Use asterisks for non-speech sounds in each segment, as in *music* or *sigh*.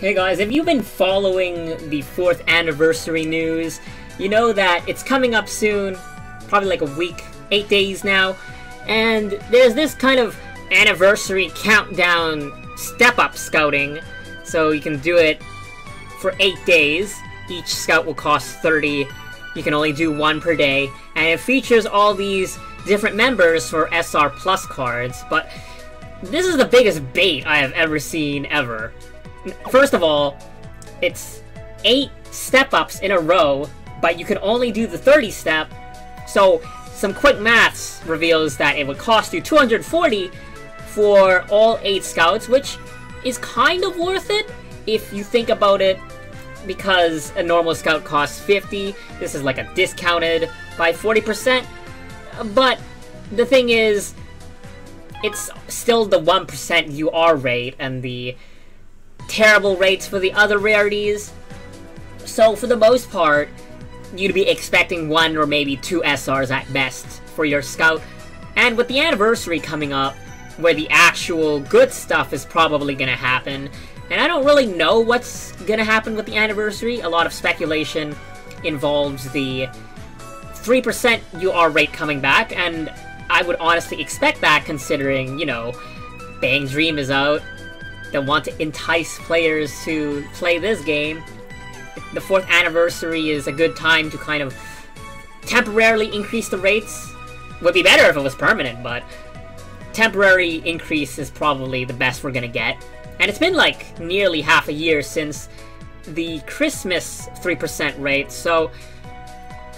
Hey guys, if you've been following the 4th anniversary news, you know that it's coming up soon, probably like a week, 8 days now, and there's this kind of anniversary countdown step-up scouting, so you can do it for 8 days. Each scout will cost 30, you can only do one per day, and it features all these different members for SR Plus cards, but this is the biggest bait I have ever seen ever. First of all, it's 8 step-ups in a row, but you can only do the 30 step, so some quick maths reveals that it would cost you 240 for all 8 scouts, which is kind of worth it if you think about it because a normal scout costs 50, this is like a discounted by 40%, but the thing is, it's still the 1% UR rate and the terrible rates for the other rarities. So for the most part, you'd be expecting one or maybe two SRs at best for your scout. And with the anniversary coming up, where the actual good stuff is probably gonna happen, and I don't really know what's gonna happen with the anniversary. A lot of speculation involves the 3% UR rate coming back, and I would honestly expect that considering, you know, Bang Dream is out. They want to entice players to play this game. The 4th anniversary is a good time to kind of temporarily increase the rates. Would be better if it was permanent, but temporary increase is probably the best we're gonna get. And it's been like nearly half a year since the Christmas 3% rate, so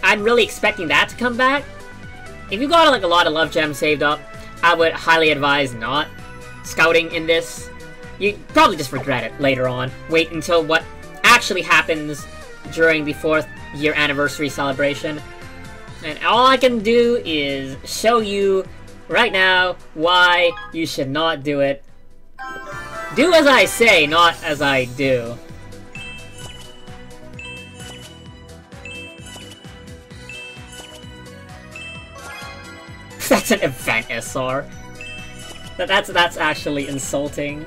I'm really expecting that to come back. If you got like a lot of love gems saved up, I would highly advise not scouting in this. You probably just regret it later on. Wait until what actually happens during the fourth year anniversary celebration. And all I can do is show you right now why you should not do it. Do as I say, not as I do. *laughs* that's an event SR. That, that's, that's actually insulting.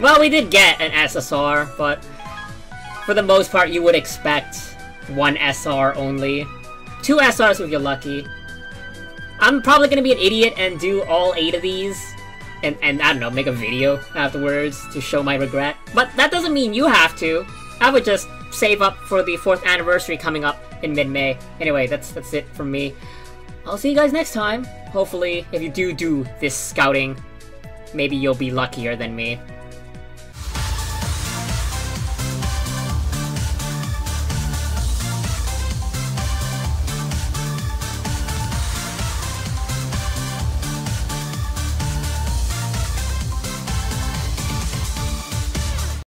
Well, we did get an SSR, but for the most part you would expect one SR only. Two SRs if you're lucky. I'm probably gonna be an idiot and do all eight of these, and, and I don't know, make a video afterwards to show my regret. But that doesn't mean you have to. I would just save up for the 4th anniversary coming up in mid-May. Anyway, that's that's it from me. I'll see you guys next time. Hopefully, if you do do this scouting, maybe you'll be luckier than me.